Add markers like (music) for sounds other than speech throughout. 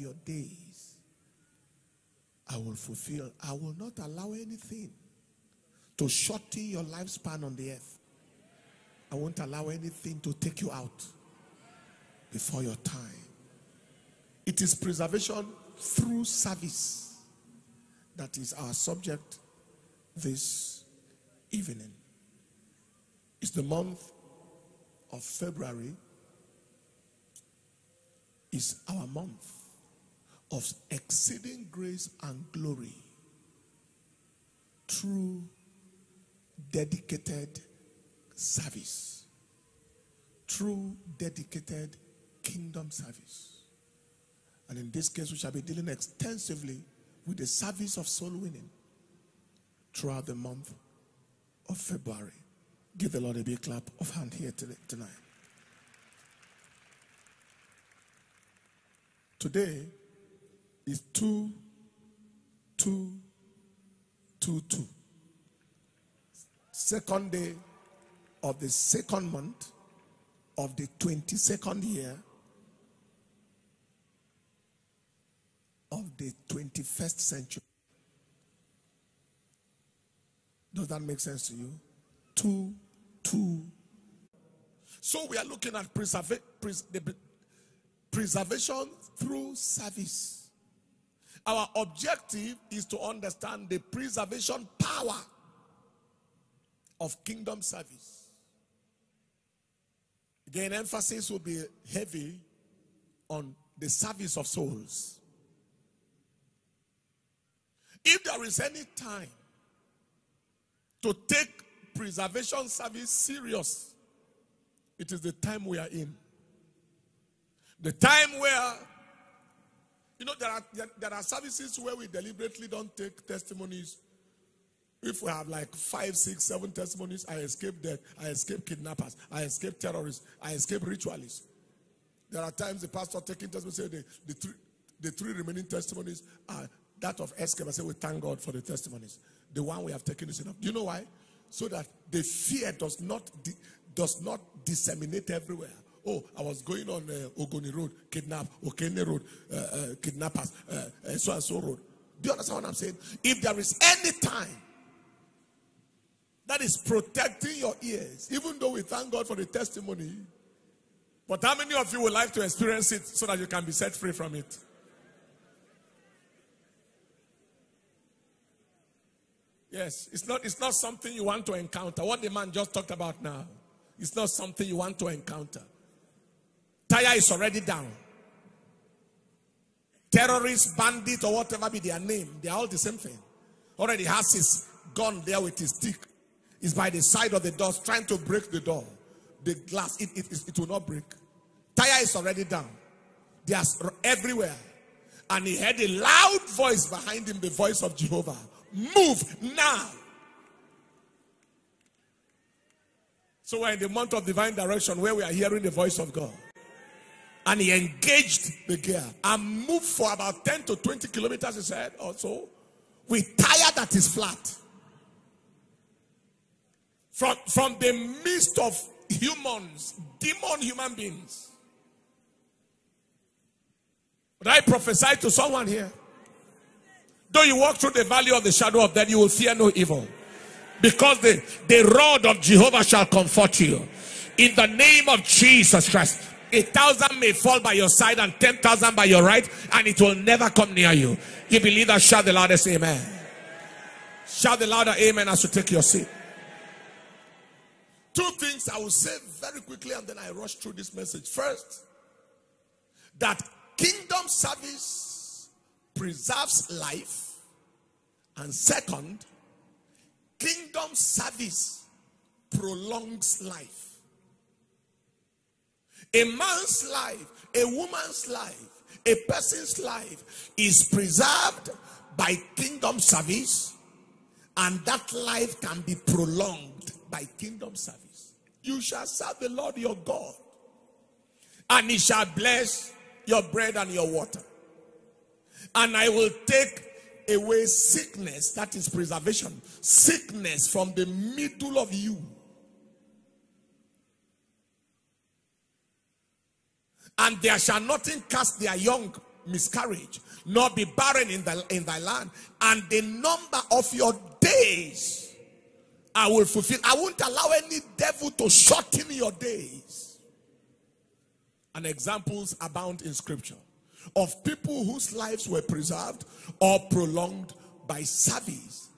your days I will fulfill. I will not allow anything to shorten your lifespan on the earth. I won't allow anything to take you out before your time. It is preservation through service that is our subject this evening. It's the month of February is our month of exceeding grace and glory through dedicated service, through dedicated kingdom service. And in this case, we shall be dealing extensively with the service of soul winning throughout the month of February. Give the Lord a big clap of hand here tonight. Today is 2 2 2 2. Second day of the second month of the 22nd year of the 21st century. Does that make sense to you? Two, two. So we are looking at preserva- pres- preservation through service. Our objective is to understand the preservation power of kingdom service. Again, emphasis will be heavy on the service of souls. If there is any time to take preservation service serious, it is the time we are in. The time where, you know, there are, there, are services where we deliberately don't take testimonies. If we have like five, six, seven testimonies, I escape death, I escape kidnappers, I escape terrorists, I escape ritualists. There are times the pastor taking testimony say the, the, three, the three remaining testimonies are that of escape. I say we thank God for the testimonies. The one we have taken is enough. Do you know why? So that the fear does not does not disseminate everywhere. Oh, I was going on uh, Ogoni Road, kidnap, Okene Road, uh, uh, kidnappers, uh, uh, so and so road. Do you understand what I'm saying? If there is any time that is protecting your ears, even though we thank God for the testimony, but how many of you would like to experience it so that you can be set free from it? Yes, it's not, it's not something you want to encounter. What the man just talked about now, it's not something you want to encounter. Tire is already down. Terrorist, bandit, or whatever be their name, they are all the same thing. Already has his gun there with his stick. He's by the side of the door, trying to break the door. The glass, it, it, it will not break. Tire is already down. They are everywhere. And he heard a loud voice behind him, the voice of Jehovah. Move now. So we're in the month of divine direction where we are hearing the voice of God. And he engaged the gear and moved for about 10 to 20 kilometers, he said, or so, with tire that is flat. From, from the midst of humans, demon human beings. But I prophesy to someone here Though you walk through the valley of the shadow of death, you will fear no evil. Because the, the rod of Jehovah shall comfort you. In the name of Jesus Christ. A thousand may fall by your side and ten thousand by your right, and it will never come near you. You believe that? Shout the loudest amen. Shout the louder amen as you take your seat. Two things I will say very quickly, and then I rush through this message. First, that kingdom service preserves life. And second, kingdom service prolongs life. A man's life, a woman's life, a person's life is preserved by kingdom service, and that life can be prolonged by kingdom service. You shall serve the Lord your God, and he shall bless your bread and your water and I will take away sickness, that is preservation, sickness from the middle of you. And there shall nothing cast their young miscarriage, nor be barren in, the, in thy land. And the number of your days I will fulfill. I won't allow any devil to shorten your days. And examples abound in scripture of people whose lives were preserved or prolonged by service.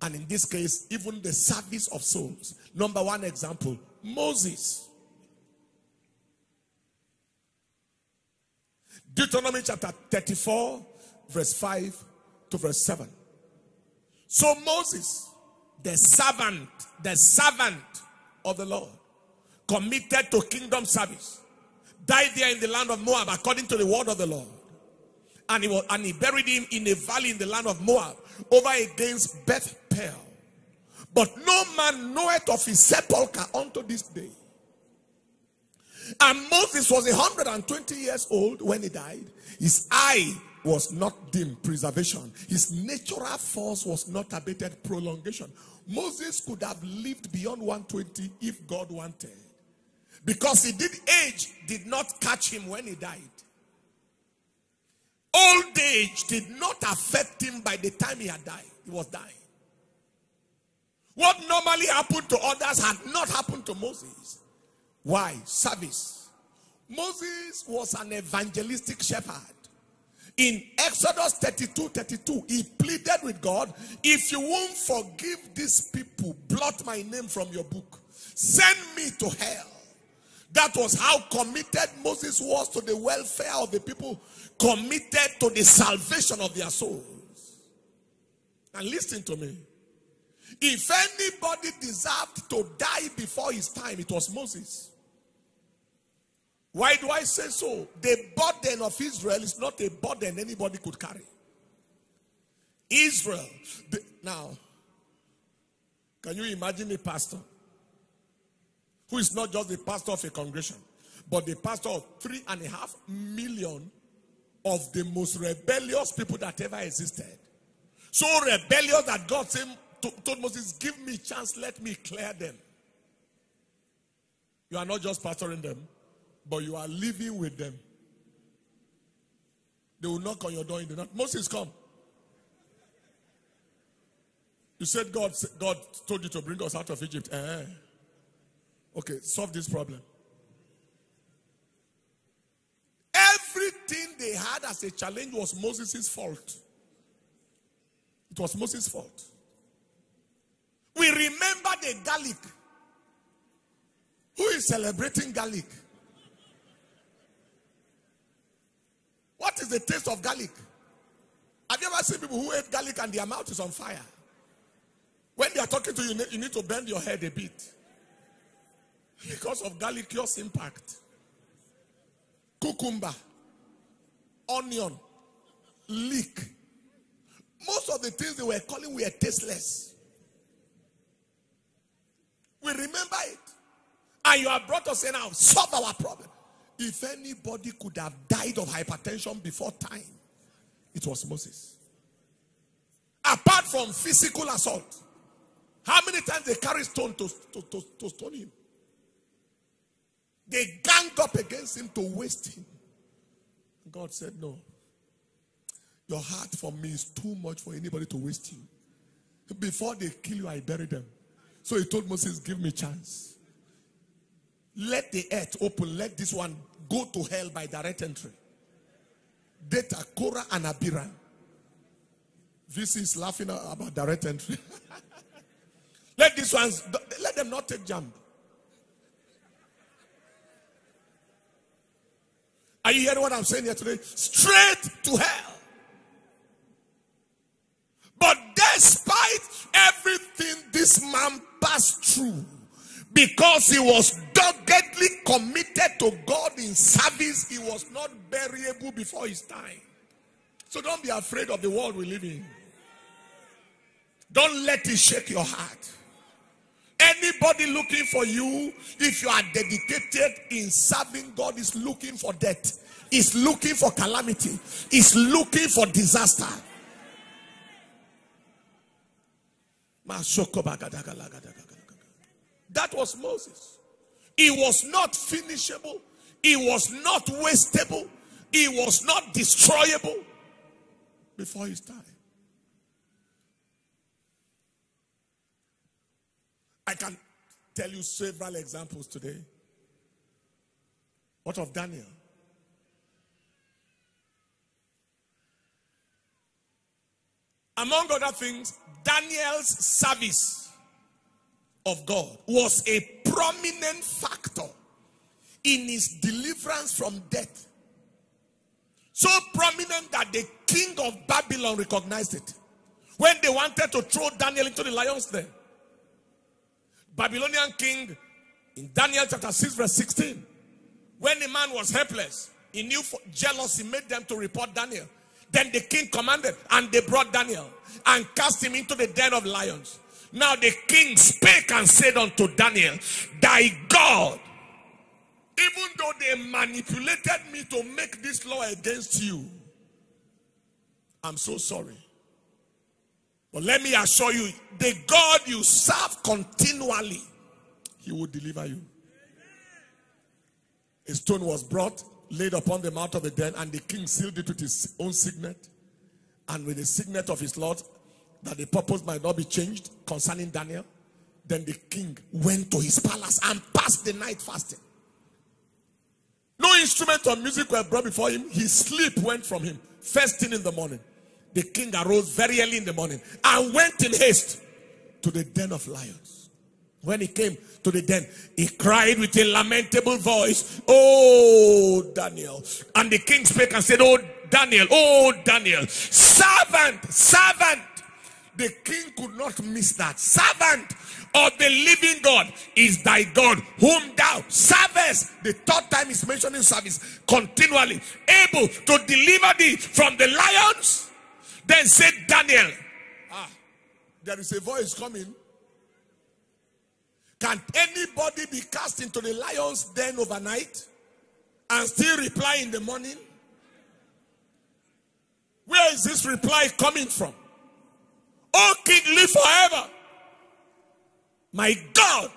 And in this case, even the service of souls. Number one example Moses. Deuteronomy chapter 34, verse 5 to verse 7. So Moses, the servant, the servant of the Lord, committed to kingdom service, died there in the land of Moab according to the word of the Lord. And he, was, and he buried him in a valley in the land of Moab over against Beth. But no man knoweth of his sepulchre unto this day. And Moses was 120 years old when he died. His eye was not dim, preservation. His natural force was not abated, prolongation. Moses could have lived beyond 120 if God wanted. Because he did age did not catch him when he died. Old age did not affect him by the time he had died. He was dying. What normally happened to others had not happened to Moses. Why? Service. Moses was an evangelistic shepherd. In Exodus 32 32, he pleaded with God, If you won't forgive these people, blot my name from your book, send me to hell. That was how committed Moses was to the welfare of the people, committed to the salvation of their souls. And listen to me. If anybody deserved to die before his time, it was Moses. Why do I say so? The burden of Israel is not a burden anybody could carry. Israel. The, now, can you imagine a pastor who is not just the pastor of a congregation, but the pastor of three and a half million of the most rebellious people that ever existed? So rebellious that God said, told Moses, Give me chance, let me clear them. You are not just pastoring them, but you are living with them. They will knock on your door in the night. Moses, come. You said God, God told you to bring us out of Egypt. Eh. Okay, solve this problem. Everything they had as a challenge was Moses' fault. It was Moses' fault. We remember the garlic. Who is celebrating garlic? What is the taste of garlic? Have you ever seen people who ate garlic and their mouth is on fire? When they are talking to you, you need to bend your head a bit. Because of garlic's impact. Cucumber, onion, leek. Most of the things they were calling were tasteless. We remember it. And you have brought us in now, solve our problem. If anybody could have died of hypertension before time, it was Moses. Apart from physical assault, how many times they carry stone to, to, to, to stone him? They ganged up against him to waste him. God said, No. Your heart for me is too much for anybody to waste you. Before they kill you, I bury them. So he told Moses, Give me a chance. Let the earth open. Let this one go to hell by direct entry. Dathan, Korah, and Abiram. VC is laughing about direct entry. (laughs) let these ones, let them not take jump. Are you hearing what I'm saying here today? Straight to hell. But despite everything this man passed through, because he was doggedly committed to God in service, he was not buriable before his time. So don't be afraid of the world we live in. Don't let it shake your heart. Anybody looking for you, if you are dedicated in serving God, is looking for death, is looking for calamity, is looking for disaster. That was Moses. He was not finishable. He was not wastable. he was not destroyable before his time. I can tell you several examples today. What of Daniel? Among other things, Daniel's service of God was a prominent factor in his deliverance from death. So prominent that the king of Babylon recognized it. When they wanted to throw Daniel into the lion's den, Babylonian king in Daniel chapter 6, verse 16, when the man was helpless, he knew for jealousy made them to report Daniel. Then the king commanded, and they brought Daniel and cast him into the den of lions. Now the king spake and said unto Daniel, Thy God, even though they manipulated me to make this law against you, I'm so sorry. But let me assure you, the God you serve continually, He will deliver you. A stone was brought, laid upon the mouth of the den, and the king sealed it with his own signet and with the signet of his Lord, that the purpose might not be changed concerning Daniel. Then the king went to his palace and passed the night fasting. No instrument of music were brought before him. His sleep went from him. First thing in the morning, the king arose very early in the morning and went in haste to the den of lions. When he came to the den, he cried with a lamentable voice, Oh, Daniel. And the king spake and said, Oh, Daniel, oh, Daniel, servant, servant. The king could not miss that. Servant of the living God is thy God, whom thou servest. The third time is mentioning service continually, able to deliver thee from the lions. Then said Daniel, Ah, there is a voice coming. Can anybody be cast into the lion's den overnight and still reply in the morning? Where is this reply coming from? Oh, King, live forever. My God,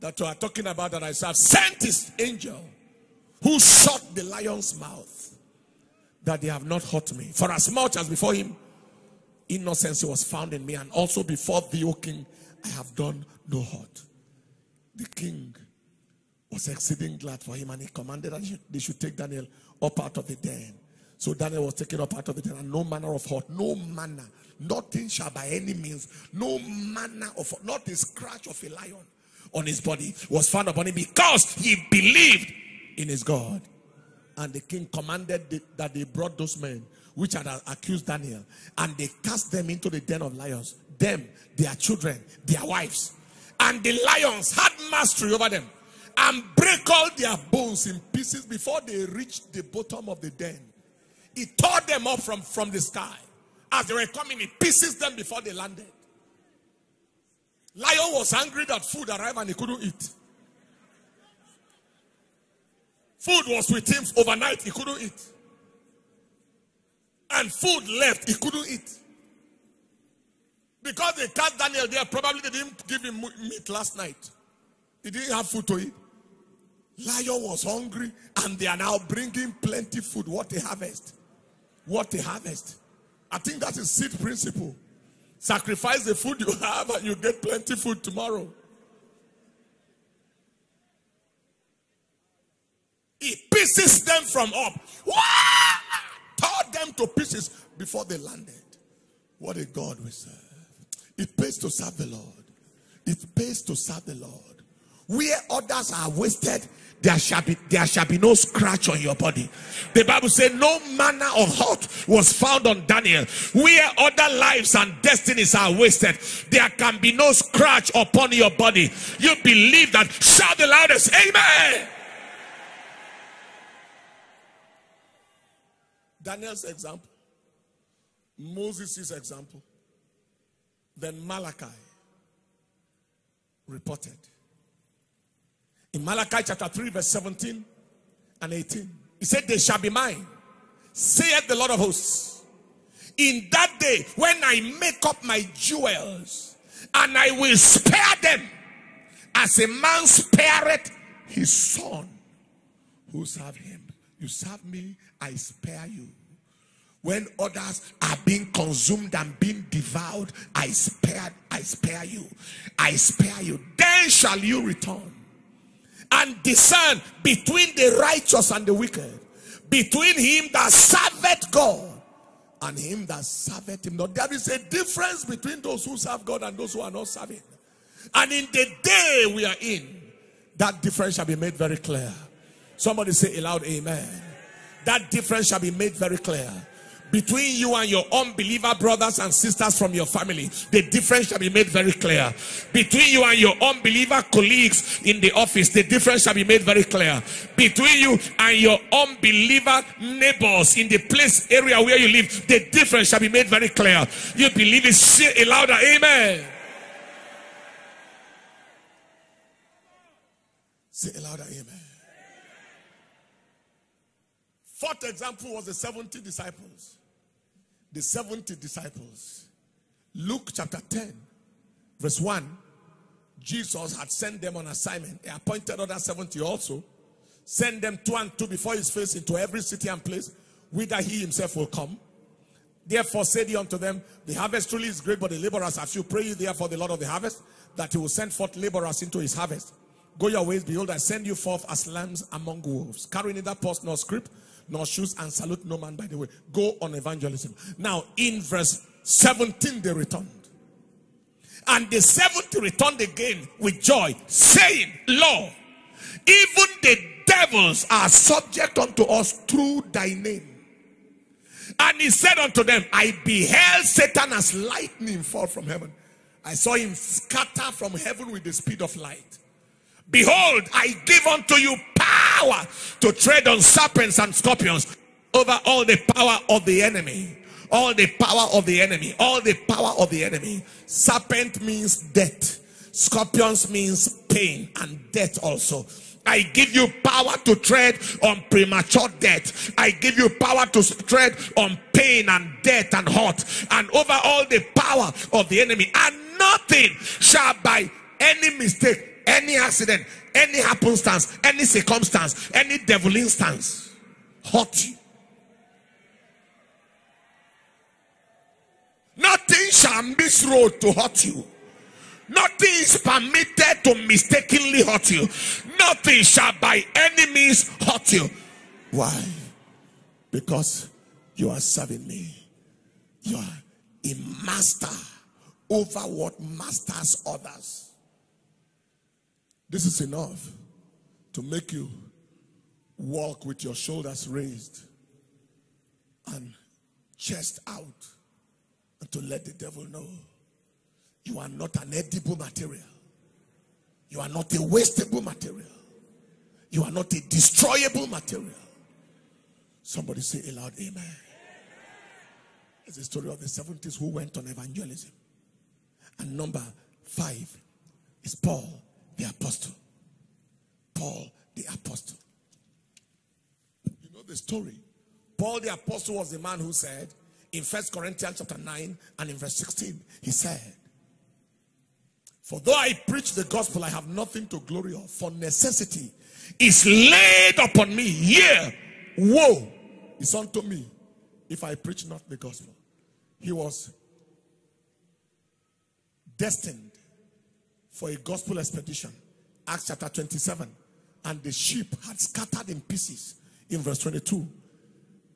that you are talking about that I serve, sent his angel who shut the lion's mouth that they have not hurt me. For as much as before him, innocence was found in me, and also before the O king, I have done no hurt. The king was exceeding glad for him, and he commanded that they should take Daniel up out of the den. So Daniel was taken up out of the den, and no manner of hurt, no manner, nothing shall by any means, no manner of, not the scratch of a lion on his body was found upon him because he believed in his God. And the king commanded that they brought those men which had accused Daniel and they cast them into the den of lions. Them, their children, their wives. And the lions had mastery over them and break all their bones in pieces before they reached the bottom of the den. He tore them up from, from the sky. As they were coming, he pieces them before they landed. Lion was angry that food arrived and he couldn't eat. Food was with him overnight, he couldn't eat. And food left, he couldn't eat. Because they cast Daniel there, probably they didn't give him meat last night. He didn't have food to eat. Lion was hungry and they are now bringing plenty food. What a harvest. What a harvest. I think that is seed principle. Sacrifice the food you have and you get plenty food tomorrow. He pieces them from up. Tore them to pieces before they landed. What a God we serve. It pays to serve the Lord. It pays to serve the Lord. Where others are wasted, there shall be there shall be no scratch on your body. The Bible said no manner of hurt was found on Daniel. Where other lives and destinies are wasted, there can be no scratch upon your body. You believe that? Shout the loudest, Amen. Daniel's example, Moses' example, then Malachi reported. In Malachi chapter 3, verse 17 and 18, he said, They shall be mine, saith the Lord of hosts. In that day, when I make up my jewels, and I will spare them as a man spareth his son who serve him. you serve me, I spare you. When others are being consumed and being devoured, I spare, I spare you. I spare you. Then shall you return and discern between the righteous and the wicked, between him that serveth God and him that serveth him not. There is a difference between those who serve God and those who are not serving. And in the day we are in, that difference shall be made very clear. Somebody say aloud, Amen. That difference shall be made very clear between you and your unbeliever brothers and sisters from your family, the difference shall be made very clear. Between you and your unbeliever colleagues in the office, the difference shall be made very clear. Between you and your unbeliever neighbors in the place area where you live, the difference shall be made very clear. You believe it, say a louder amen. Say it louder amen. Fourth example was the 70 disciples the 70 disciples. Luke chapter 10, verse 1. Jesus had sent them on assignment. He appointed other 70 also. Send them two and two before his face into every city and place, whither he himself will come. Therefore said he unto them, The harvest truly is great, but the laborers are few. Pray ye therefore the Lord of the harvest, that he will send forth laborers into his harvest. Go your ways, behold, I send you forth as lambs among wolves. Carry neither purse nor scrip, nor shoes, and salute no man by the way. Go on evangelism. Now, in verse 17, they returned. And the 70 returned again with joy, saying, Lord, even the devils are subject unto us through thy name. And he said unto them, I beheld Satan as lightning fall from heaven. I saw him scatter from heaven with the speed of light. Behold, I give unto you power to tread on serpents and scorpions over all the power of the enemy. All the power of the enemy. All the power of the enemy. Serpent means death. Scorpions means pain and death also. I give you power to tread on premature death. I give you power to tread on pain and death and hurt and over all the power of the enemy. And nothing shall by any mistake any accident, any happenstance, any circumstance, any devil instance hurt you. Nothing shall miss road to hurt you. Nothing is permitted to mistakenly hurt you. Nothing shall by any means hurt you. Why? Because you are serving me. You are a master over what masters others. This is enough to make you walk with your shoulders raised and chest out and to let the devil know you are not an edible material. You are not a wastable material. You are not a destroyable material. Somebody say aloud, Amen. It's the story of the 70s who went on evangelism. And number five is Paul the apostle. Paul the apostle. You know the story. Paul the apostle was the man who said in First Corinthians chapter 9 and in verse 16, he said, For though I preach the gospel, I have nothing to glory of, for necessity is laid upon me. Yeah, woe is unto me if I preach not the gospel. He was destined for a gospel expedition. Acts chapter 27. And the sheep had scattered in pieces in verse 22.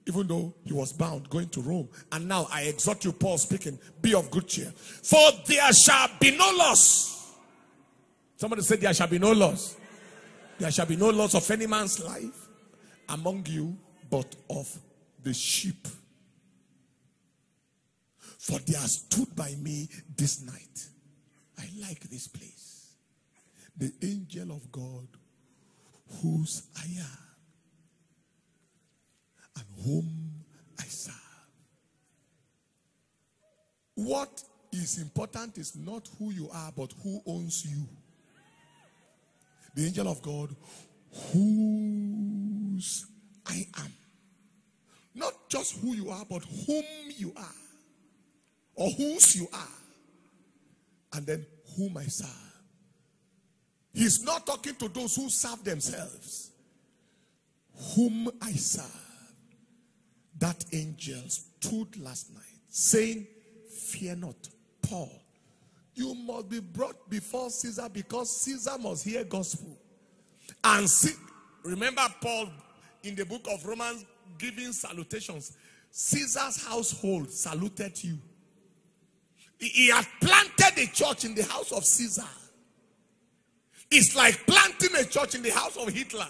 Even though he was bound going to Rome. And now I exhort you, Paul speaking, be of good cheer. For there shall be no loss. Somebody said, There shall be no loss. There shall be no loss of any man's life among you, but of the sheep. For they are stood by me this night I like this place. The angel of God, whose I am and whom I serve. What is important is not who you are, but who owns you. The angel of God, whose I am. Not just who you are, but whom you are, or whose you are and then whom I serve. He's not talking to those who serve themselves. whom I serve, that angel stood last night saying, Fear not, Paul. You must be brought before Caesar because Caesar must hear gospel. And see, remember Paul in the book of Romans giving salutations. Caesar's household saluted you. He had planted a church in the house of Caesar. It's like planting a church in the house of Hitler.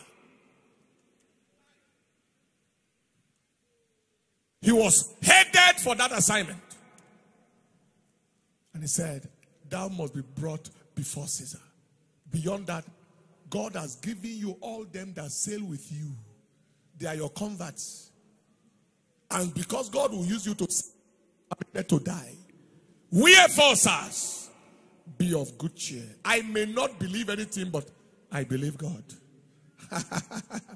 He was headed for that assignment. And he said, Thou must be brought before Caesar. Beyond that, God has given you all them that sail with you. They are your converts. And because God will use you to to die, wherefore, sirs, be of good cheer. I may not believe anything, but I believe God. (laughs)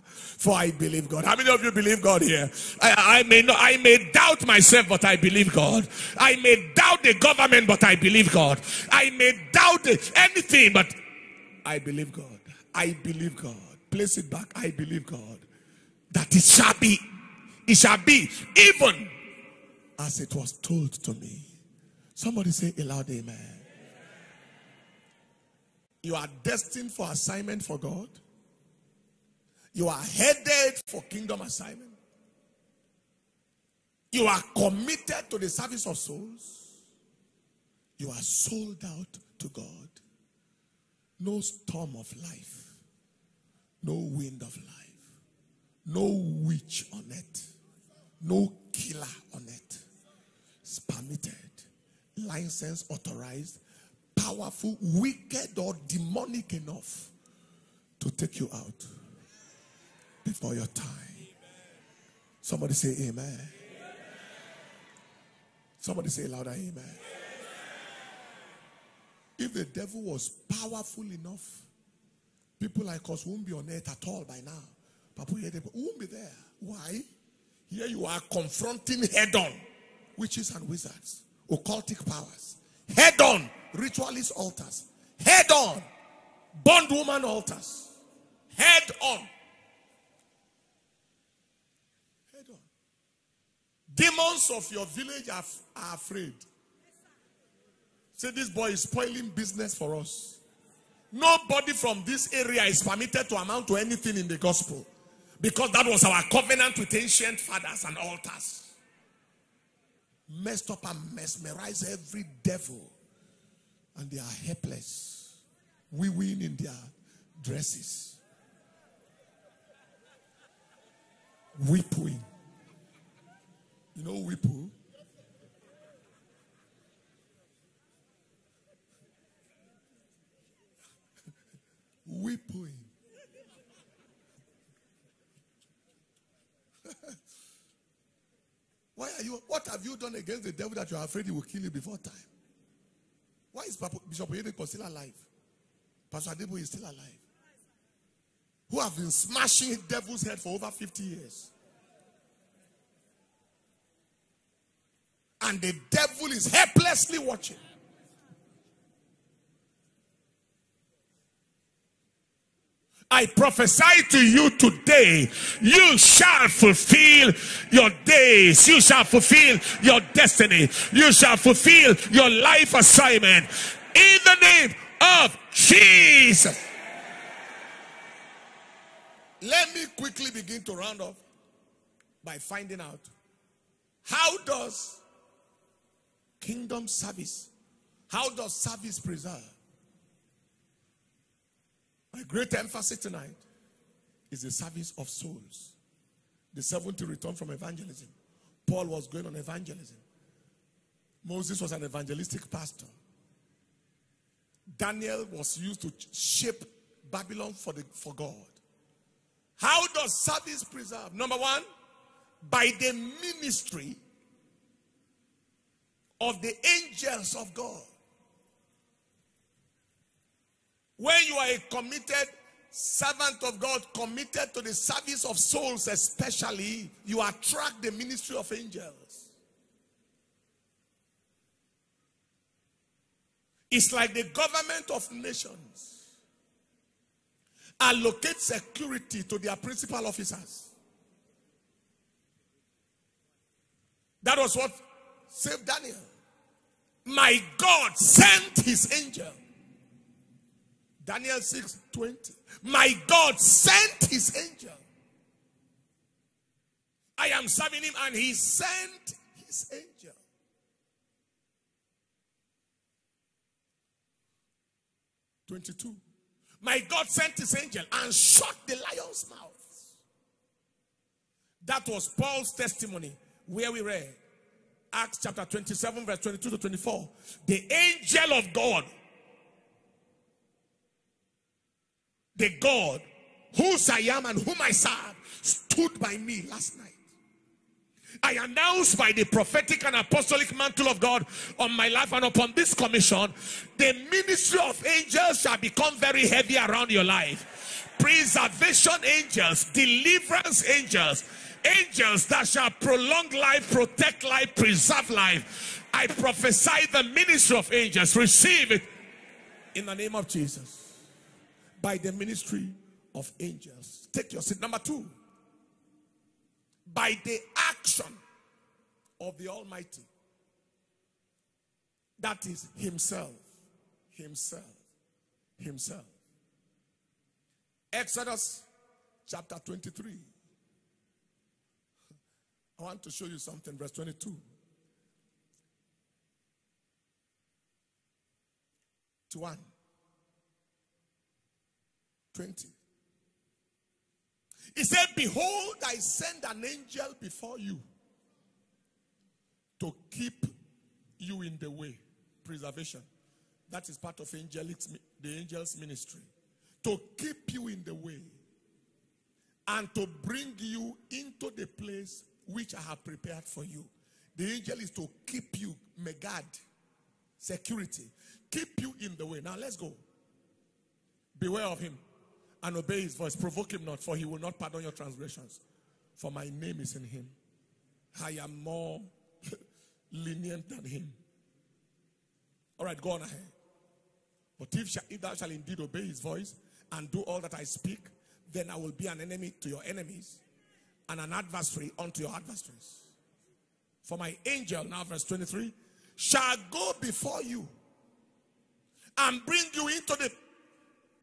For I believe God. How many of you believe God here? I, I, may not, I may doubt myself, but I believe God. I may doubt the government, but I believe God. I may doubt anything, but I believe God. I believe God. Place it back. I believe God. That it shall be. It shall be even as it was told to me. Somebody say a loud amen. You are destined for assignment for God. You are headed for kingdom assignment. You are committed to the service of souls. You are sold out to God. No storm of life, no wind of life, no witch on it, no killer on it. It's permitted, licensed, authorized, powerful, wicked, or demonic enough to take you out before your time. Somebody say amen. Somebody say louder amen. If the devil was powerful enough, people like us won't be on earth at all by now. People here, won't be there. Why? Here you are confronting head on witches and wizards, occultic powers, head on ritualist altars, head on bondwoman altars, head on Demons of your village are, are afraid. Say, this boy is spoiling business for us. Nobody from this area is permitted to amount to anything in the gospel because that was our covenant with ancient fathers and altars. Messed up and mesmerized every devil, and they are helpless. We win in their dresses, weeping. You know Whipple? Whipping. (laughs) (laughs) Why are you? What have you done against the devil that you are afraid he will kill you before time? Why is Bishop Oyedepo still alive? Pastor Adeboye is still alive. Who have been smashing the devil's head for over 50 years. and the devil is helplessly watching. I prophesy to you today, you shall fulfill your days. You shall fulfill your destiny. You shall fulfill your life assignment in the name of Jesus. Let me quickly begin to round off by finding out how does Kingdom service. How does service preserve? My great emphasis tonight is the service of souls. The 70 return from evangelism. Paul was going on evangelism. Moses was an evangelistic pastor. Daniel was used to shape Babylon for, the, for God. How does service preserve? Number one, by the ministry of the angels of God. When you are a committed servant of God, committed to the service of souls, especially, you attract the ministry of angels. It's like the government of nations. allocate security to their principal officers. That was what saved Daniel. My God sent his angel. Daniel 6 20. My God sent his angel. I am serving him, and he sent his angel. Twenty-two. My God sent his angel and shut the lion's mouth. That was Paul's testimony where we read Acts chapter 27, verse 22 to 24. The angel of God, the God whose I am and whom I serve, stood by me last night. I announced by the prophetic and apostolic mantle of God on my life and upon this commission, the ministry of angels shall become very heavy around your life. Preservation angels, deliverance angels, angels that shall prolong life, protect life, preserve life. I prophesy the ministry of angels. Receive it in the name of Jesus. By the ministry of angels. Take your seat. Number two by the action of the Almighty. That is Himself. Himself. Himself. Exodus chapter 23. I want to show you something, verse 22. To 1. 20. He said, Behold, I send an angel before you to keep you in the way. Preservation. That is part of angelic, the angel's ministry. To keep you in the way and to bring you into the place which I have prepared for you. The angel is to keep you, megad, security, keep you in the way. Now let's go. Beware of him and obey his voice. Provoke him not, for he will not pardon your transgressions. For my name is in him. I am more (laughs) lenient than him. All right, go on ahead. But if, if thou shalt indeed obey his voice and do all that I speak, then I will be an enemy to your enemies and an adversary unto your adversaries. For my angel, now verse 23, shall go before you and bring you into the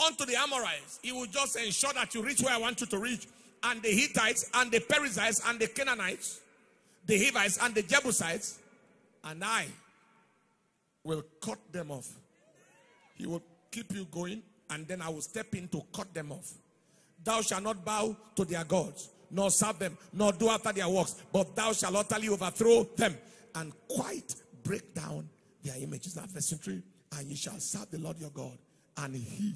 unto the Amorites. He will just ensure that you reach where I want you to reach. And the Hittites and the Perizzites and the Canaanites, the Hivites and the Jebusites, and I will cut them off. He will keep you going, and then I will step in to cut them off. Thou shalt not bow to their gods, nor serve them, nor do after their works, but thou shalt utterly overthrow them and quite break down their images. That verse 3 and ye shall serve the Lord your God, and he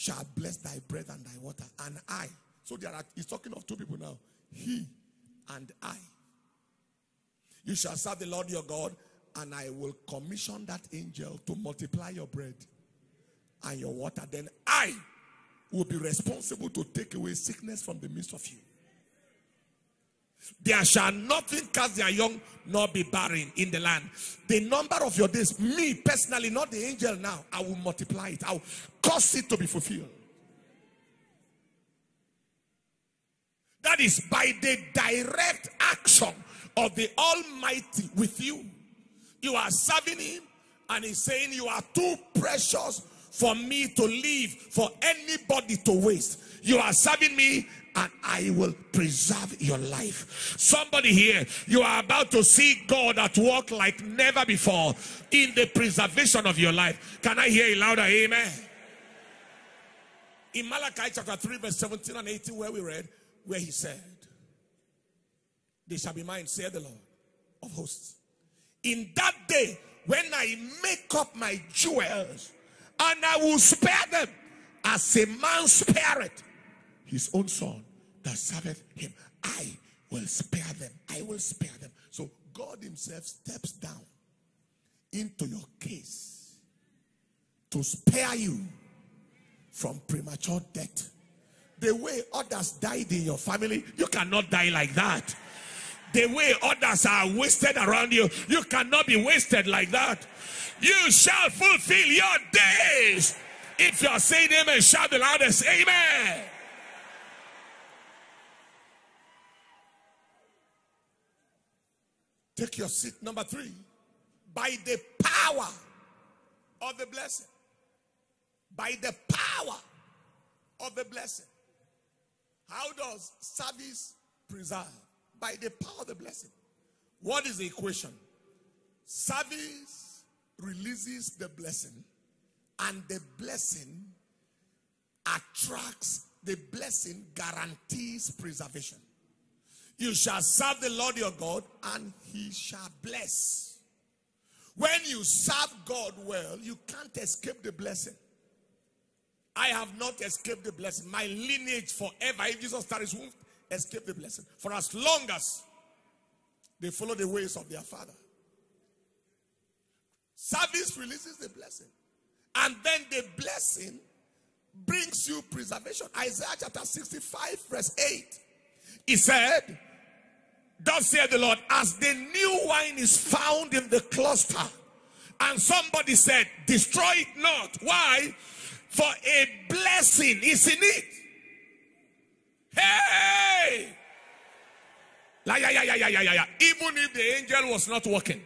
shall bless thy bread and thy water, and I. So there are, he's talking of two people now. He and I. You shall serve the Lord your God, and I will commission that angel to multiply your bread and your water. Then I will be responsible to take away sickness from the midst of you. There shall nothing cast their young nor be barren in the land. The number of your days, me personally, not the angel now, I will multiply it. I will cause it to be fulfilled. That is by the direct action of the Almighty with you. You are serving Him, and He's saying, You are too precious for me to leave for anybody to waste. You are serving me, and I will preserve your life. Somebody here, you are about to see God at work like never before in the preservation of your life. Can I hear a louder amen? In Malachi chapter 3, verse 17 and 18, where we read, where he said, They shall be mine, saith the Lord of hosts. In that day, when I make up my jewels, and I will spare them as a man spareth his own son that serveth him. I will spare them. I will spare them. So God Himself steps down into your case to spare you from premature death. The way others died in your family, you cannot die like that. The way others are wasted around you, you cannot be wasted like that. You shall fulfill your days If you are saying amen, shout the loudest. Amen. Take your seat. Number three. By the power of the blessing. By the power of the blessing. How does service preserve? By the power of the blessing. What is the equation? Service releases the blessing, and the blessing attracts, the blessing guarantees preservation. You shall serve the Lord your God, and he shall bless. When you serve God well, you can't escape the blessing. I have not escaped the blessing. My lineage forever, if Jesus started, won't escape the blessing. For as long as they follow the ways of their father. Service releases the blessing. And then the blessing brings you preservation. Isaiah chapter 65, verse 8. He said, Thus said the Lord, as the new wine is found in the cluster, and somebody said, Destroy it not. Why? For a blessing is in it. Hey! La, yeah, yeah, yeah, yeah, yeah, yeah. Even if the angel was not working,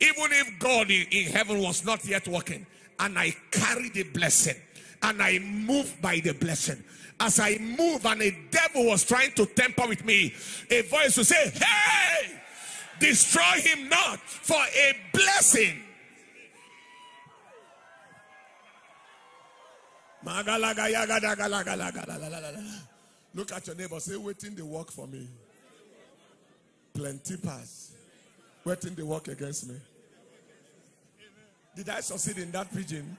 even if God in, heaven was not yet working, and I carry the blessing, and I move by the blessing. As I move, and a devil was trying to tamper with me, a voice would say, Hey, destroy him not for a blessing. Look at your neighbor, say, waiting the work for me. Plenty pass. Waiting the work against me. Did I succeed in that pigeon?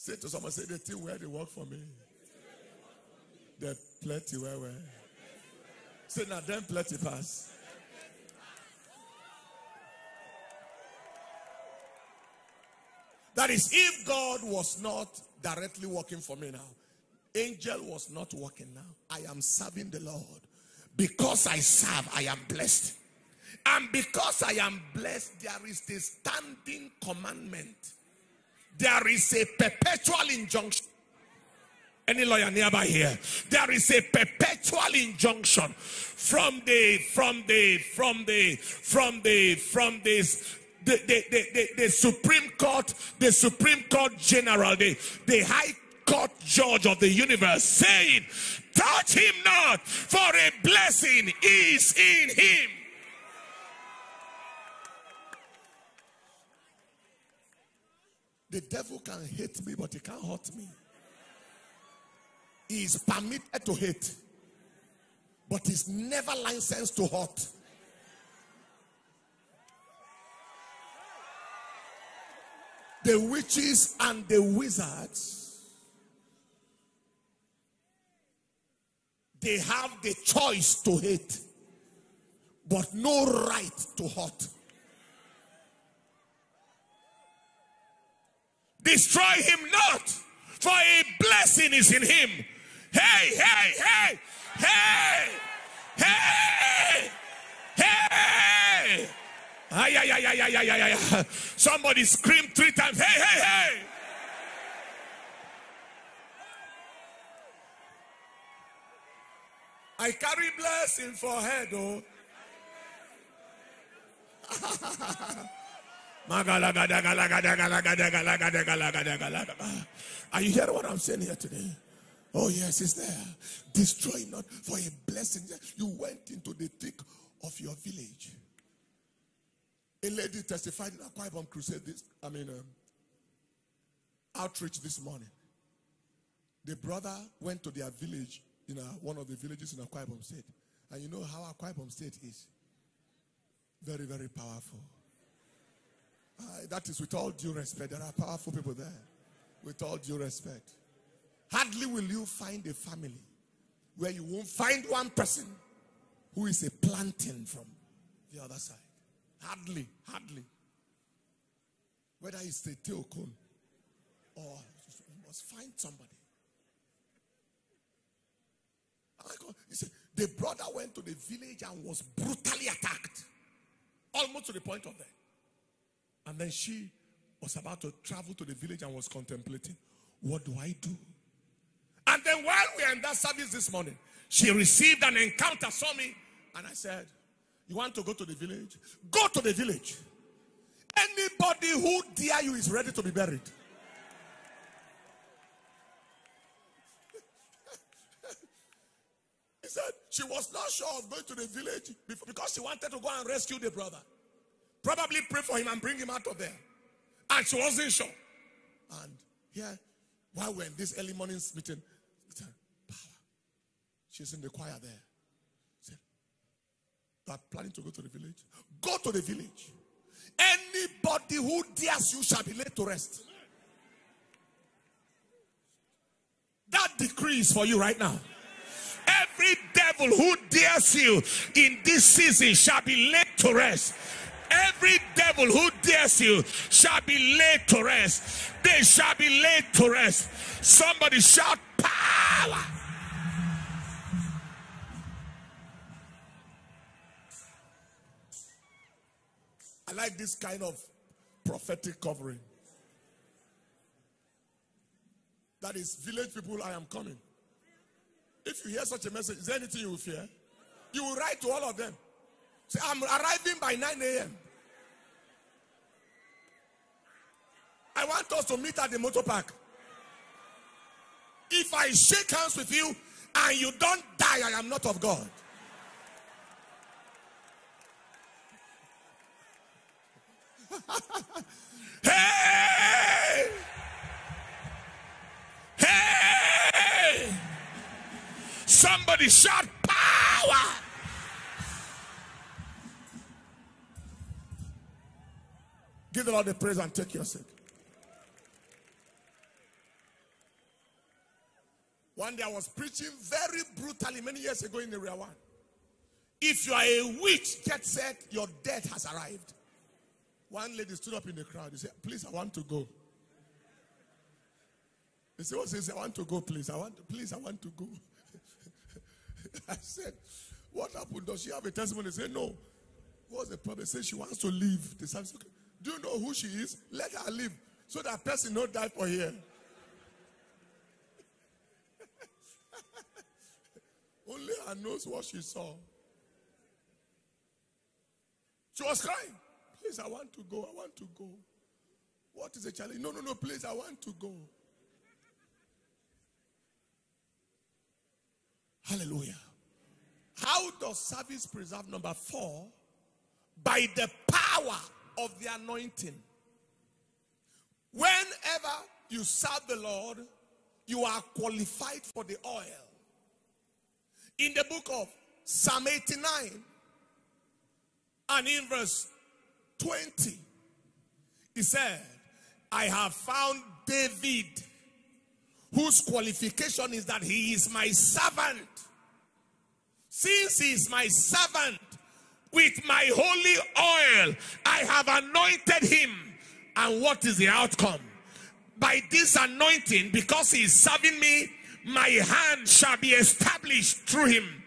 Say to someone, say the thing where they work for me. The plenty where where. Say now them plenty pass. That is, if God was not directly working for me now, angel was not working now. I am serving the Lord. Because I serve, I am blessed. And because I am blessed, there is a standing commandment. There is a perpetual injunction. Any lawyer nearby here? There is a perpetual injunction from the from the from the from the from this the, the, the, the, Supreme Court, the Supreme Court General, the, the High Court Judge of the universe, saying, Touch him not, for a blessing is in him. The devil can hate me, but he can't hurt me. He is permitted to hate, but he's never licensed to hurt. the witches and the wizards, they have the choice to hate, but no right to hurt. Destroy him not, for a blessing is in him. Hey, hey, hey, hey, hey, hey. Ay, ay, ay, ay, ay, ay, ay. Somebody scream three times. Hey, hey, hey. I carry blessing for head, oh. (laughs) Are you hearing what I'm saying here today? Oh, yes, it's there. Destroy not for a blessing. You went into the thick of your village. A lady testified in a Ibom crusade this, I mean, um, outreach this morning. The brother went to their village, in a, one of the villages in Akwa Ibom State. And you know how Akwa Ibom State is? Very, very powerful. Uh, that is with all due respect. There are powerful people there. With all due respect. Hardly will you find a family where you won't find one person who is a planting from the other side. Hardly, hardly. Whether it's the Teokon or you must find somebody. He said, the brother went to the village and was brutally attacked. Almost to the point of death. And then she was about to travel to the village and was contemplating, what do I do? And then while we are in that service this morning, she received an encounter, saw me, and I said, You want to go to the village? Go to the village. Anybody who dare you is ready to be buried. (laughs) he said she was not sure of going to the village because she wanted to go and rescue the brother. Probably pray for him and bring him out of there. And she wasn't sure. And here, while we're in this early morning meeting. She's in the choir there. Said, You are planning to go to the village? Go to the village. Anybody who dares you shall be laid to rest. That decree is for you right now. Every devil who dares you in this season shall be laid to rest. Every devil who dares you shall be laid to rest. They shall be laid to rest. Somebody shout power. I like this kind of prophetic covering. That is, village people, I am coming. If you hear such a message, is there anything you will fear? You will write to all of them. Say, I'm arriving by 9 a.m. I want us to meet at the motor park. If I shake hands with you and you don't die, I am not of God. (laughs) hey! Hey! Somebody shout power! Give the Lord the praise and take your seat. One day I was preaching very brutally many years ago in the Area 1. If you are a witch, get set, your death has arrived. One lady stood up in the crowd. He said, Please, I want to go. He said, What I want to go, please. I want to, please, I want to go. (laughs) I said, What happened? Does she have a testimony? He said, No. What's the problem? He said she wants to leave. The service. Okay. Do you know who she is? Let her live So that person not die for here. (laughs) Only her knows what she saw. She was crying. Please, I want to go. I want to go. What is the challenge? No, no, no, please, I want to go. Hallelujah. How does service preserve? Number four, by the power of the anointing. Whenever you serve the Lord, you are qualified for the oil. In the book of Psalm 89 and in verse 20, he said, I have found David, whose qualification is that he is my servant. Since he is my servant, with my holy oil, I have anointed him. And what is the outcome? By this anointing, because he is serving me, my hand shall be established through him.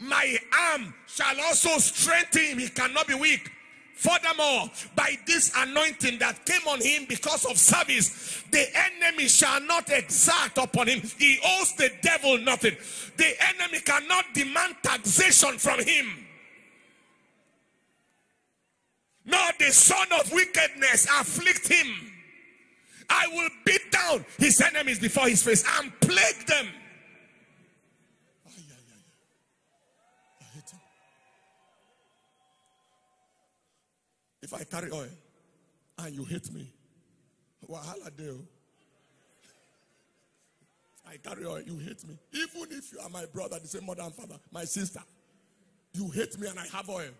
My arm shall also strengthen him. He cannot be weak. Furthermore, by this anointing that came on him because of service, the enemy shall not exact upon him. He owes the devil nothing. The enemy cannot demand taxation from him. Nor the son of wickedness afflict him. I will beat down his enemies before his face and plague them. If I carry oil and you hate me, wahala deal. I carry oil, you hate me. Even if you are my brother, the same mother and father, my sister, you hate me and I have oil.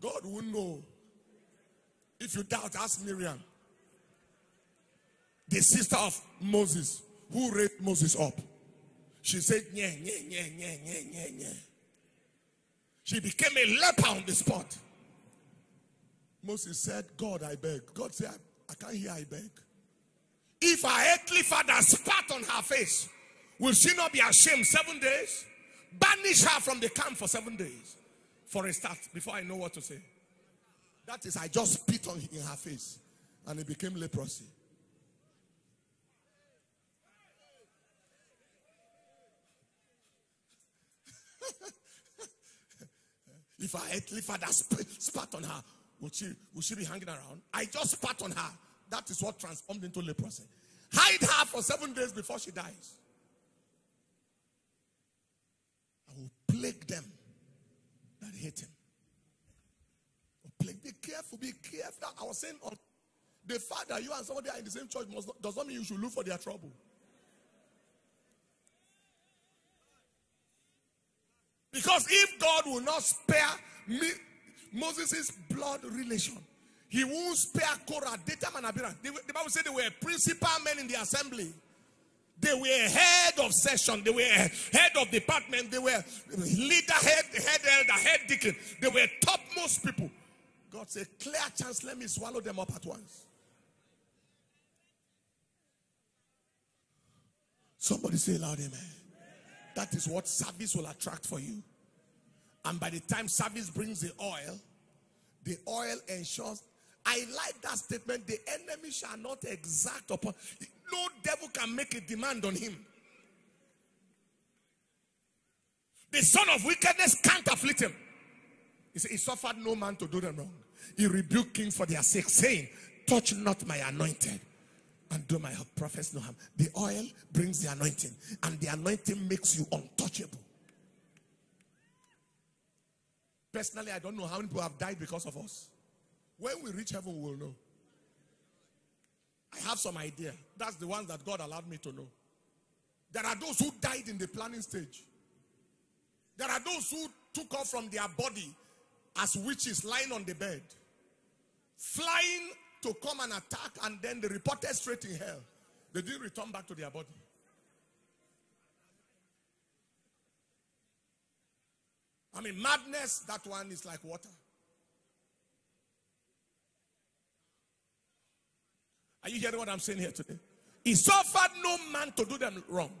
God will know. If you doubt, ask Miriam the sister of Moses, who raised Moses up. She said, nye, nye, nye, nye, nye, nye, nye. She became a leper on the spot. Moses said, God, I beg. God said, I, I can't hear I beg. If her earthly father spat on her face, will she not be ashamed seven days? Banish her from the camp for seven days. For a start, before I know what to say. That is, I just spit on in her face and it became leprosy. (laughs) if I Earthly Father sp- spat on her, would she, would she be hanging around? I just spat on her. That is what transformed into leprosy. Hide her for seven days before she dies. I will plague them that hate him. Plague. Be careful, be careful. I was saying, on the fact that you and somebody are in the same church not, does not mean you should look for their trouble. Because if God will not spare me, Moses' blood relation, he won't spare Korah, Dathan, and Abiram. The, the Bible said they were principal men in the assembly. They were head of session. They were head of department. They were leader, head, head elder, head deacon. They were topmost people. God said, clear chance, let me swallow them up at once. Somebody say loud amen. That is what service will attract for you. And by the time service brings the oil, the oil ensures. I like that statement. The enemy shall not exact upon. No devil can make a demand on him. The son of wickedness can't afflict him. He said, He suffered no man to do them wrong. He rebuked kings for their sake, saying, Touch not my anointed and do my prophets no harm. The oil brings the anointing, and the anointing makes you untouchable. Personally, I don't know how many people have died because of us. When we reach heaven, we will know. I have some idea. That's the ones that God allowed me to know. There are those who died in the planning stage. There are those who took off from their body as witches lying on the bed, flying to come and attack, and then they reported straight in hell. They didn't return back to their body. I mean, madness, that one is like water. Are you hearing what I'm saying here today? He suffered no man to do them wrong.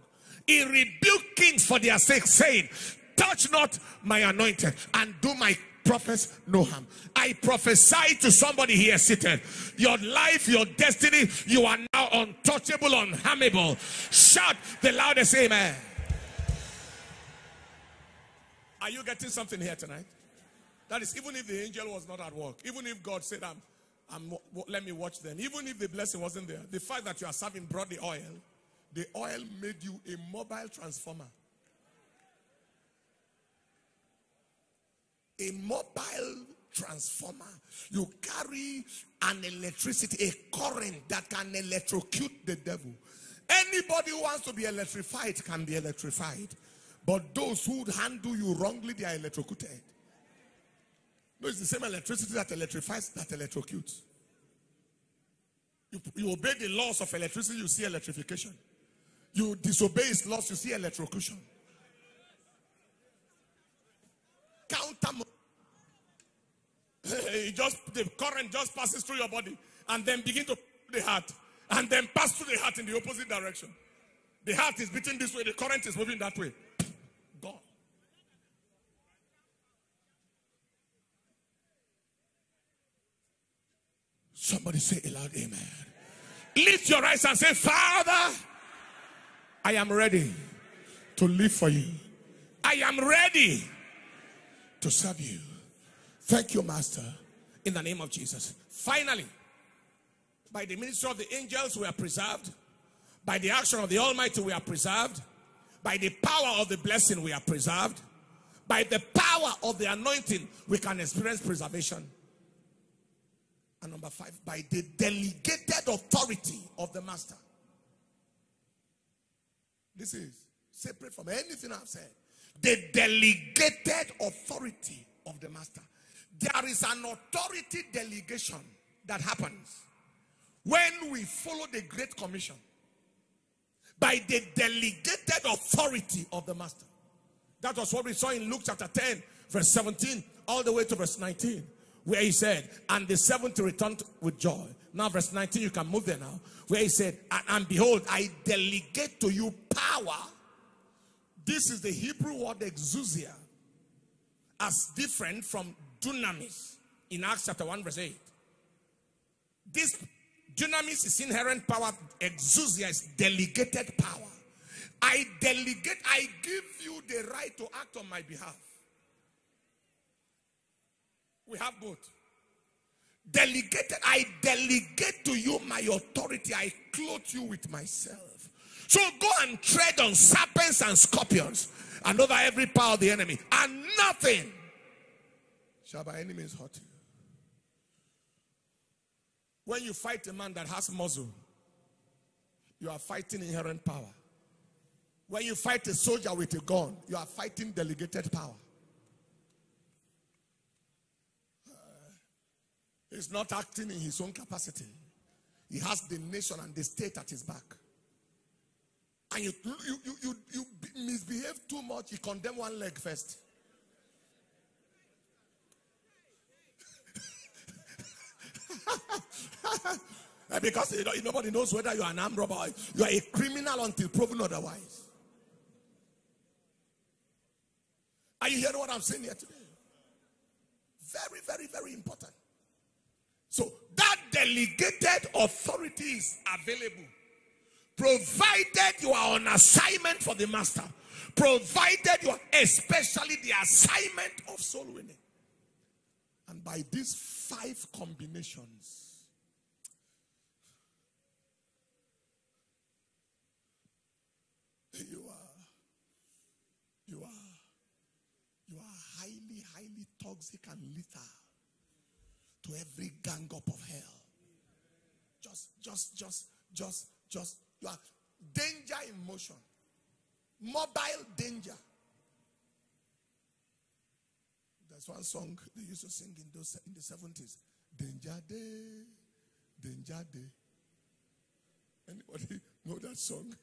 He rebuked kings for their sake, saying, Touch not my anointed and do my prophets no harm. I prophesy to somebody here seated. Your life, your destiny, you are now untouchable, unharmable. Shout the loudest amen. Are you getting something here tonight? That is, even if the angel was not at work, even if God said, I'm, I'm, let me watch them, even if the blessing wasn't there, the fact that you are serving brought the oil, the oil made you a mobile transformer. A mobile transformer. You carry an electricity, a current that can electrocute the devil. Anybody who wants to be electrified can be electrified. But those who handle you wrongly, they are electrocuted. No, it's the same electricity that electrifies, that electrocutes. You, you obey the laws of electricity, you see electrification. You disobey its laws, you see electrocution. Just the current just passes through your body and then begin to the heart and then pass through the heart in the opposite direction. The heart is beating this way, the current is moving that way. God. Somebody say aloud, loud amen. Lift your eyes and say, Father, I am ready to live for you. I am ready to serve you. Thank you, Master, in the name of Jesus. Finally, by the ministry of the angels, we are preserved. By the action of the Almighty, we are preserved. By the power of the blessing, we are preserved. By the power of the anointing, we can experience preservation. And number five, by the delegated authority of the master. This is separate from anything I've said. The delegated authority of the master. There is an authority delegation that happens when we follow the Great Commission by the delegated authority of the master. That was what we saw in Luke chapter 10, verse 17, all the way to verse 19 where he said, and the seventh returned with joy. Now, verse 19, you can move there now. Where he said, and, and behold, I delegate to you power. This is the Hebrew word exousia, as different from dunamis. in Acts chapter 1, verse 8. This dunamis is inherent power, exousia is delegated power. I delegate, I give you the right to act on my behalf. We have both. Delegated, I delegate to you my authority. I clothe you with myself. So go and tread on serpents and scorpions and over every power of the enemy, and nothing shall by any means hurt you. When you fight a man that has muscle, you are fighting inherent power. When you fight a soldier with a gun, you are fighting delegated power. He's not acting in his own capacity. He has the nation and the state at his back. And you, you, you, you, you misbehave too much, you condemn one leg first. (laughs) because you know, nobody knows whether you are an armed robber you are a criminal until proven otherwise. Are you hearing what I'm saying here today? Very, very, very important. So that delegated authority is available. Provided you are on assignment for the master. Provided you are especially the assignment of soul winning. And by these five combinations, you are, you are, you are highly, highly toxic and lethal to every gang up of hell. Just, just, just, just, just, you are danger in motion, mobile danger. There's one song they used to sing in those in the 70s. Danger day, danger day. Anybody know that song?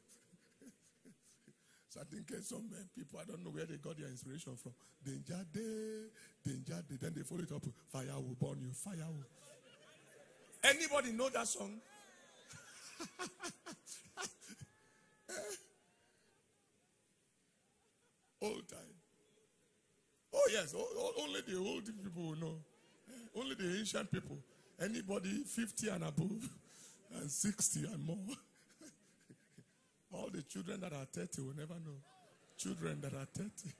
(laughs) so I think some uh, people, I don't know where they got their inspiration from. Danger day, danger day. Then they follow it up. Fire will burn you, fire will. Anybody know that song? (laughs) Old time. Oh, yes. Only the old people will know. Only the ancient people. Anybody 50 and above, (laughs) and 60 and more. (laughs) All the children that are 30 will never know. Children that are 30.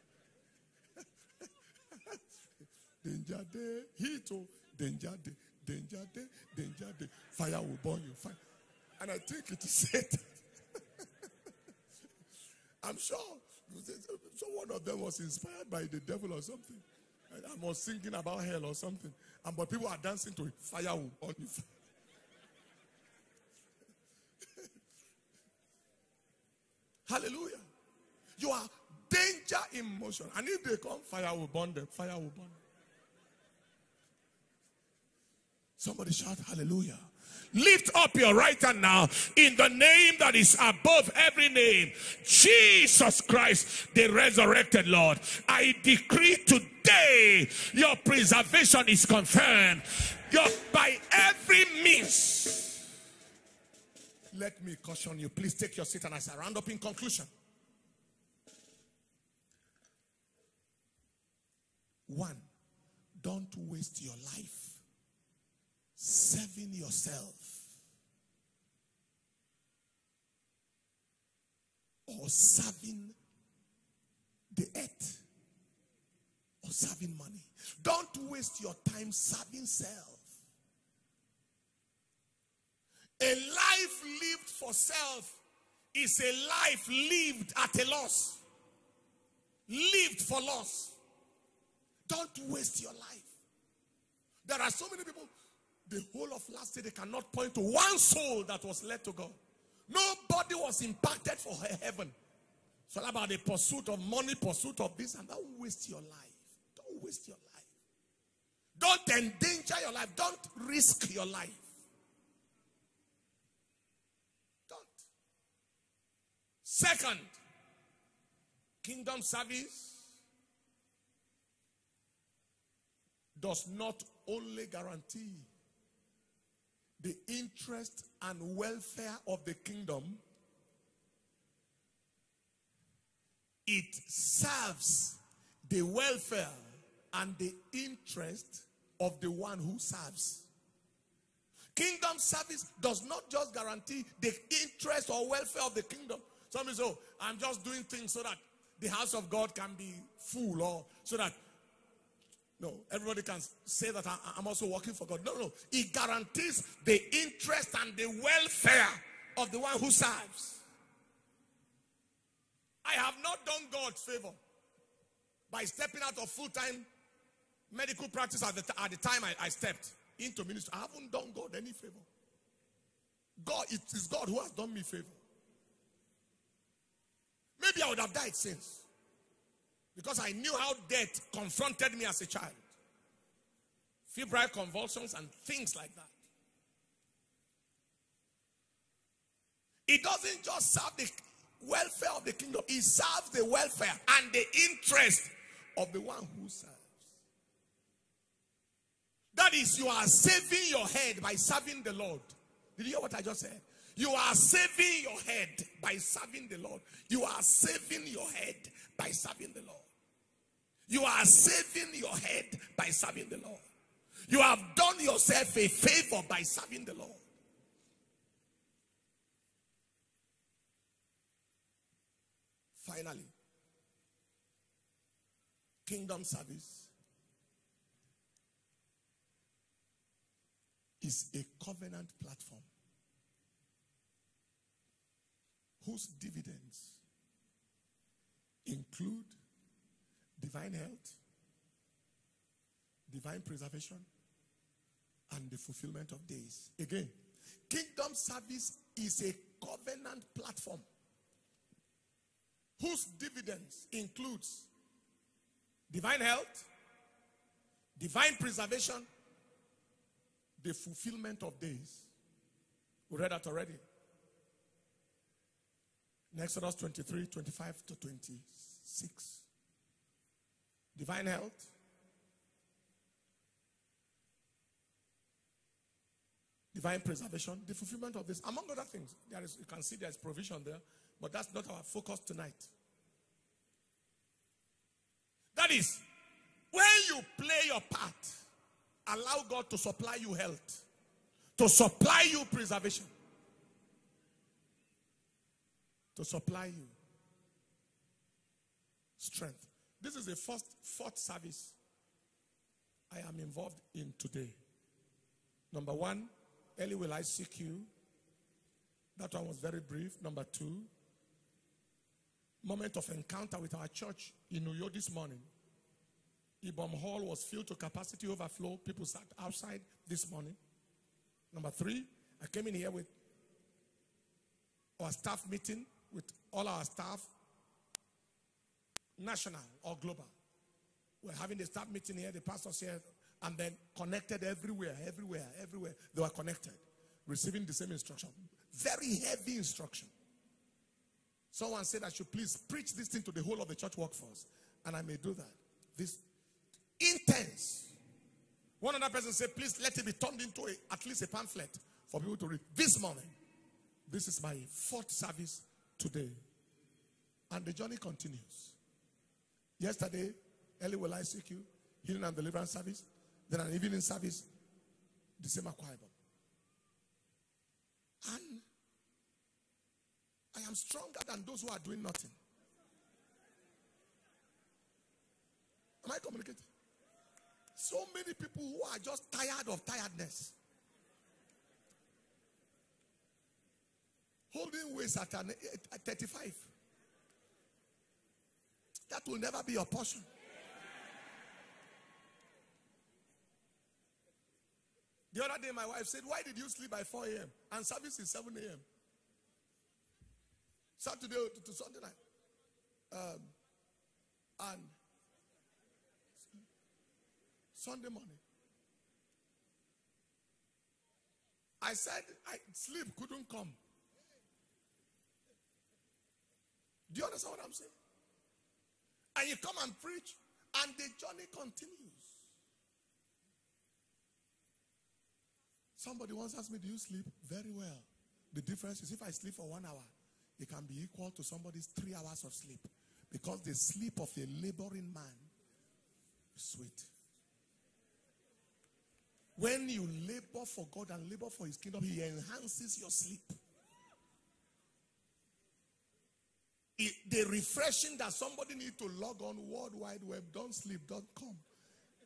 danger day. Heat, oh, danger day. Danger day. Danger day. Fire will burn you. Fire. And I think it is Satan. (laughs) I'm sure. So one of them was inspired by the devil or something. And I was thinking about hell or something. And but people are dancing to. Fire you. (laughs) Hallelujah. You are danger in motion. And if they come, fire will burn them. Fire will burn. Somebody shout hallelujah. Lift up your right hand now in the name that is above every name. Jesus Christ, the resurrected Lord. I decree today your preservation is confirmed. Your, by every means. Let me caution you. Please take your seat and as I round up in conclusion. One, don't waste your life serving yourself or serving the earth or serving money. Don't waste your time serving self. A life lived for self is a life lived at a loss. Lived for loss. Don't waste your life. There are so many people the whole of last year, they cannot point to one soul that was led to God. Nobody was impacted for heaven. It's all about the pursuit of money, pursuit of this, and don't waste your life. Don't waste your life. Don't endanger your life. Don't risk your life. Don't. Second, kingdom service does not only guarantee the interest and welfare of the kingdom, it serves the welfare and the interest of the one who serves. Kingdom service does not just guarantee the interest or welfare of the kingdom. Some people say, oh, I'm just doing things so that the house of God can be full or so that no, everybody can say that I, am also working for God. No, no, it guarantees the interest and the welfare of the one who serves. I have not done God's favor by stepping out of full time medical practice at the, at the time I, I stepped into ministry. I haven't done God any favor. God, it is God who has done me favor. Maybe I would have died since. Because I knew how death confronted me as a child. Febrile convulsions and things like that. It doesn't just serve the welfare of the kingdom, it serves the welfare and the interest of the one who serves. That is, you are saving your head by serving the Lord. Did you hear what I just said? You are saving your head by serving the Lord. You are saving your head by serving the Lord. You are saving your head by serving the Lord. You have done yourself a favor by serving the Lord. Finally, kingdom service is a covenant platform whose dividends include divine health, divine preservation, and the fulfillment of days. Again, kingdom service is a covenant platform whose dividends includes divine health, divine preservation, the fulfillment of days. We read that already. In Exodus 23, 25 to 26. Divine health. Divine preservation, the fulfillment of this, among other things. There is, you can see there's provision there, but that's not our focus tonight. That is, when you play your part, allow God to supply you health, to supply you preservation, to supply you strength. This is the first fourth service I am involved in today. Number one, early will I seek you. That one was very brief. Number two, moment of encounter with our church in Uyo this morning. Ibom Hall was filled to capacity overflow. People sat outside this morning. Number three, I came in here with our staff meeting with all our staff, national or global. We're having the staff meeting here, the pastors here, and then connected everywhere, everywhere, everywhere. They were connected, receiving the same instruction. Very heavy instruction. Someone said I should please preach this thing to the whole of the church workforce, and I may do that. This intense. One other person said, please let it be turned into a, at least a pamphlet for people to read. This morning, this is my fourth service today. And the journey continues. Yesterday, early will I seek you, healing and deliverance service. Then an evening service, the same choir. And I am stronger than those who are doing nothing. Am I communicating? So many people who are just tired of tiredness. Holding weights at, an, at 35. That will never be your portion. The other day, my wife said, Why did you sleep by 4 a.m.? And service is 7 a.m. Saturday to, to Sunday night. Um, and Sunday morning. I said I, sleep couldn't come. Do you understand what I'm saying? And you come and preach, and the journey continues. Somebody once asked me, Do you sleep? Very well. The difference is if I sleep for one hour, it can be equal to somebody's three hours of sleep. Because the sleep of a laboring man is sweet. When you labor for God and labor for His kingdom, He enhances your sleep. It, the refreshing that somebody need to log on World Wide Web, don't sleep, don't come.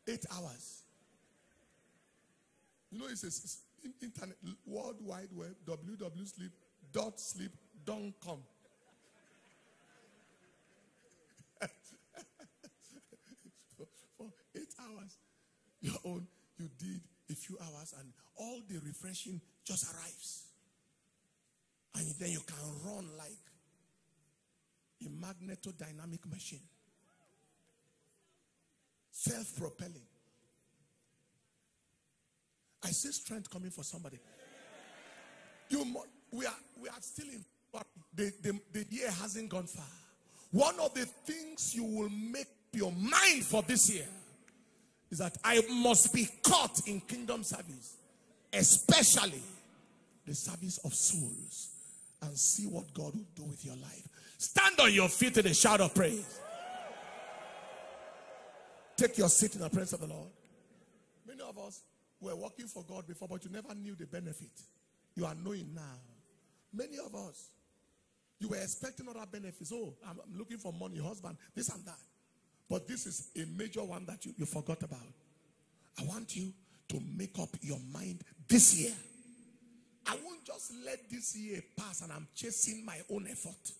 Eight hours. You know, it's a internet World Wide Web, www.sleep, dot sleep, don't come. (laughs) for, for eight hours, your own, you did a few hours, and all the refreshing just arrives. And then you can run like magnetodynamic machine, self propelling. I see strength coming for somebody. You, we are, we are still in. The, the, the year hasn't gone far. One of the things you will make your mind for this year is that I must be caught in kingdom service, especially the service of souls, and see what God will do with your life. Stand on your feet in a shout of praise. Take your seat in the presence of the Lord. Many of us were working for God before, but you never knew the benefit. You are knowing now. Many of us, you were expecting other benefits. Oh, I'm, I'm looking for money, husband, this and that. But this is a major one that you, you forgot about. I want you to make up your mind this year. I won't just let this year pass and I'm chasing my own effort.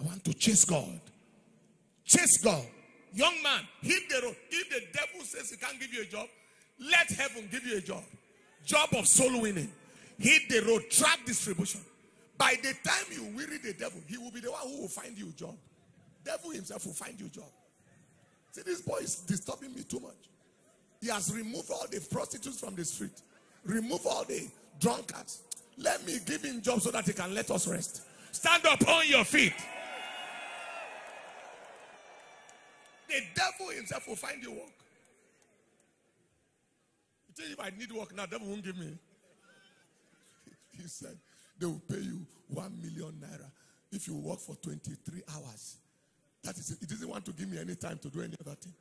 I want to chase God. Chase God. Young man, hit the road. If the devil says he can't give you a job, let heaven give you a job. Job of soul winning. Hit the road. Track distribution. By the time you weary the devil, he will be the one who will find you a job. Devil himself will find you a job. See, this boy is disturbing me too much. He has removed all the prostitutes from the street. Remove all the drunkards. Let me give him job so that he can let us rest. Stand up on your feet. The devil himself will find you work. You tell you if I need work now, devil won't give me. (laughs) He said they will pay you one million naira if you work for 23 hours. That is it. He doesn't want to give me any time to do any other thing.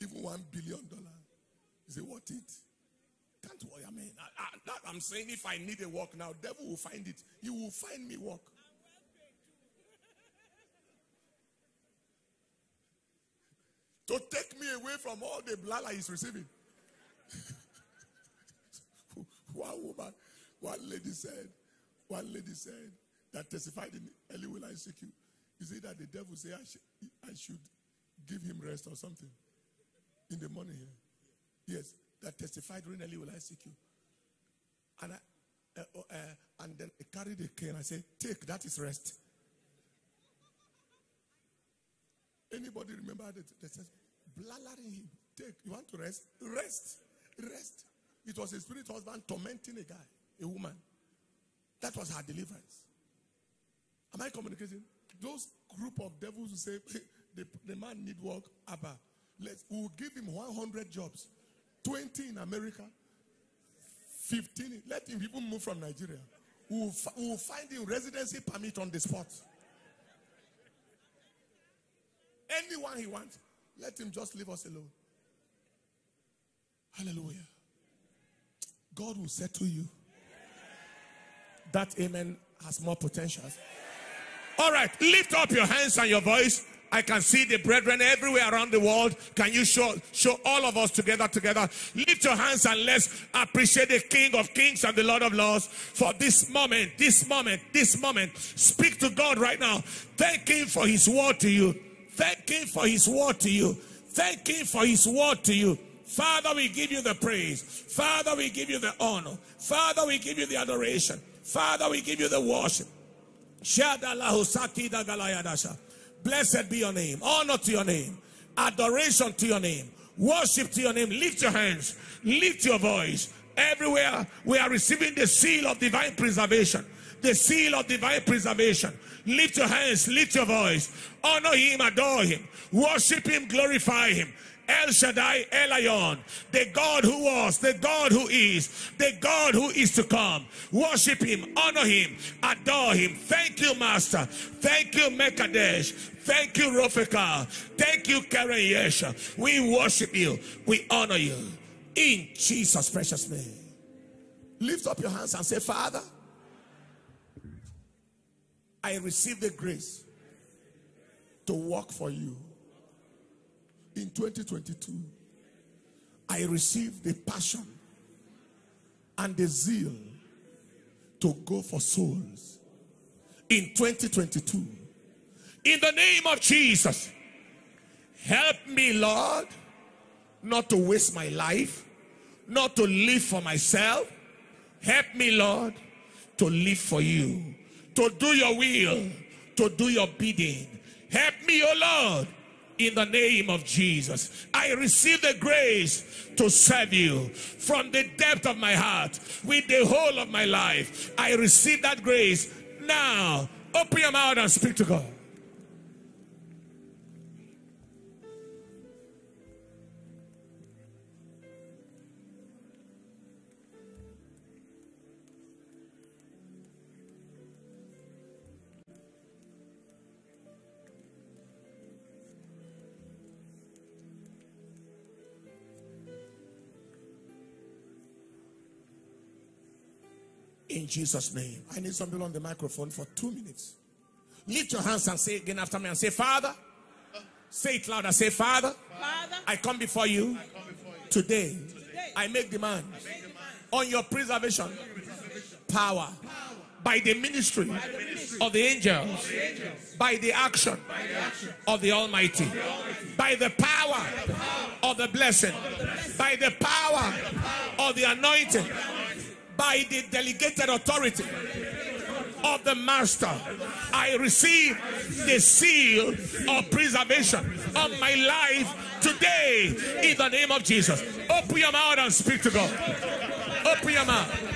(laughs) Even one billion dollar. Is it worth it? Can't worry. I mean, I, am saying if I need a work now, devil will find it. He will find me work. To take me away from all the blala he's receiving. (laughs) one woman, one lady said, one lady said that testified in early will I seek you. You see that the devil say I, sh- I should give him rest or something in the morning here. Yes, that testified during early will I seek you. And I, uh, uh, and then I carried the cane. I said, take that is rest. Anybody remember that? That says, blathering him. Take. You want to rest? Rest. Rest. It was a spirit husband tormenting a guy, a woman. That was her deliverance. Am I communicating? Those group of devils who say (laughs) the, the man need work, Abba, let's we'll give him 100 jobs, 20 in America, 15. Let him even move from Nigeria. We'll, we'll find him residency permit on the spot. Anyone he wants. Let him just leave us alone. Hallelujah. God will settle you. That amen has more potentials. All right, lift up your hands and your voice. I can see the brethren everywhere around the world. Can you show show all of us together together? Lift your hands and let's appreciate the King of Kings and the Lord of Lords for this moment, this moment, this moment. Speak to God right now. Thank him for his word to you. Thank him for his word to you. Thank him for his word to you. Father, we give you the praise. Father, we give you the honor. Father, we give you the adoration. Father, we give you the worship. Blessed be your name. Honor to your name. Adoration to your name. Worship to your name. Lift your hands. Lift your voice. Everywhere we are receiving the seal of divine preservation. The seal of divine preservation. Lift your hands, lift your voice. Honor him, adore him. Worship him, glorify him. El Shaddai Elyon, the God who was, the God who is, the God who is to come. Worship him, honor him, adore him. Thank you, Master. Thank you, Mekadesh. Thank you, Rofika. Thank you, Keren Yesha. We worship you. We honor you. In Jesus' precious name. Lift up your hands and say, Father, I receive the grace to work for you in 2022, I received the passion and the zeal to go for souls. In 2022, in the name of Jesus, help me, Lord, not to waste my life, not to live for myself. Help me, Lord, to live for you, to do your will, to do your bidding. Help me, oh Lord, in the name of Jesus. I receive the grace to serve you from the depth of my heart with the whole of my life. I receive that grace now. Open your mouth and speak to God. In Jesus' name. I need somebody on the microphone for two minutes. Lift your hands and say again after me and say, Father. Say it louder. Say, Father. Father I come before you, come before you. Today, today. I make demands, make demands. on your preservation, power, by the ministry, of, the angels, by the action, of, the Almighty, by the power, of the blessing, by the power, of the anointing by the delegated authority of the master. I receive the seal of preservation of my life today in the name of jesus. Open your mouth and speak to god. Open your mouth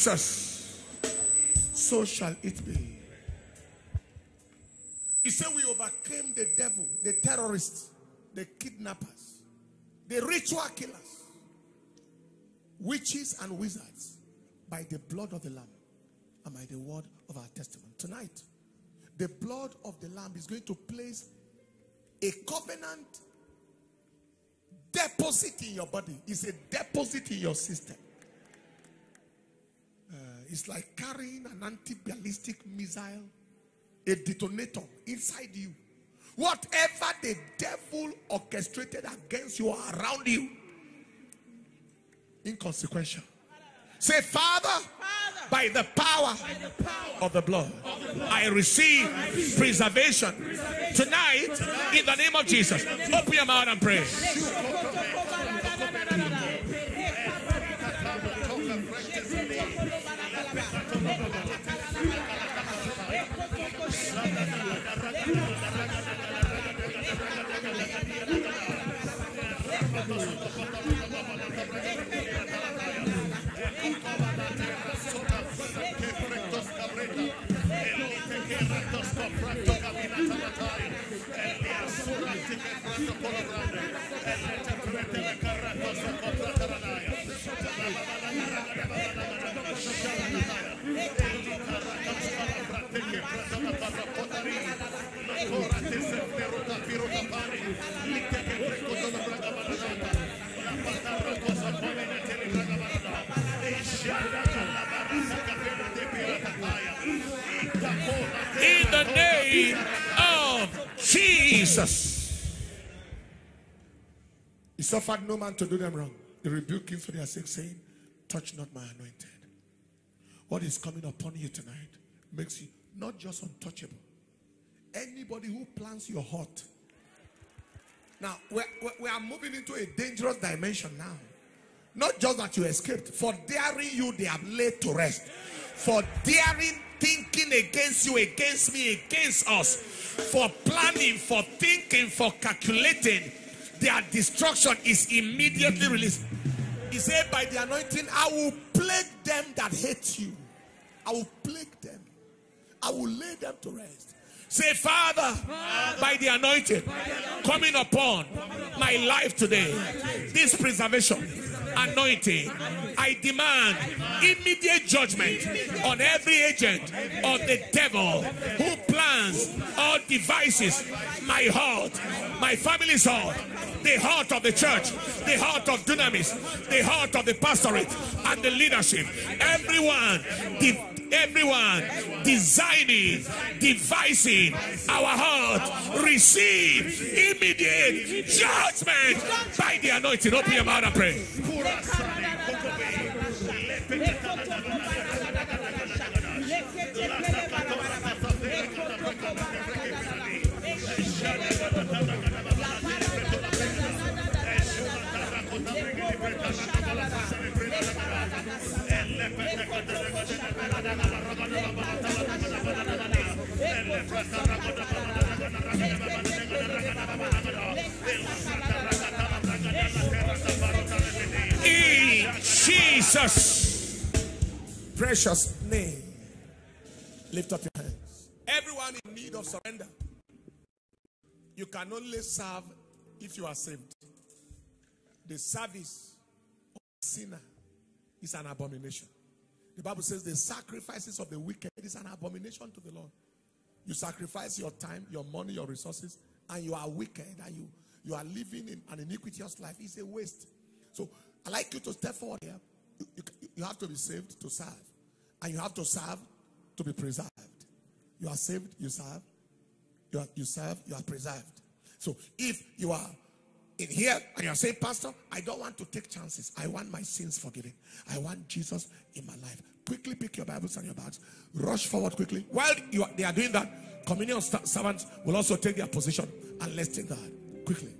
Jesus, so shall it be. He said, We overcame the devil, the terrorists, the kidnappers, the ritual killers, witches, and wizards by the blood of the Lamb and by the word of our testimony. Tonight, the blood of the Lamb is going to place a covenant deposit in your body. It's a deposit in your system. It's like carrying an anti ballistic missile, a detonator inside you. Whatever the devil orchestrated against you or around you, inconsequential. Say, Father, Father by, the power, by the power of the blood, of the blood I, receive I receive preservation, preservation. Tonight, tonight, in the name of Jesus. Open your mouth and pray. Correcto, caminata batalla. El día sur, el ticket, pronto, por lo grande. Jesus. He suffered no man to do them wrong. He rebuked him for their sake, saying, Touch not my anointed. What is coming upon you tonight makes you not just untouchable. Anybody who plants your heart. Now, we're, we are moving into a dangerous dimension now. Not just that you escaped, for daring you, they have laid to rest. For daring thinking against you, against me, against us, for planning, for thinking, for calculating, their destruction is immediately released. He said, By the anointing, I will plague them that hate you. I will plague them. I will lay them to rest. Say, Father, Father by the anointing coming upon my life today, this preservation, anointing, I demand immediate judgment on every agent of the devil who plans or devices my heart, my family's heart, the heart of the church, the heart of dunamis, the heart of the pastorate, and the leadership. Everyone, everyone designing, devising our heart, receive immediate judgment by the anointing. Open your mouth and pray. In Jesus' precious name, lift up your hands. Everyone in need of surrender. You can only serve if you are saved. The service sinner is an abomination. The Bible says the sacrifices of the wicked is an abomination to the Lord. You sacrifice your time, your money, your resources, and you are wicked and you, you are living in an iniquitous life. It's a waste. So I like you to step forward here. You, you, you have to be saved to serve, and you have to serve to be preserved. You are saved, you serve. You, are, you serve, you are preserved. So if you are in here and you're saying, Pastor, I don't want to take chances. I want my sins forgiven. I want Jesus in my life. Quickly pick your Bibles and your bags. Rush forward quickly. While you are, they are doing that, communion servants will also take their position and let's take that quickly.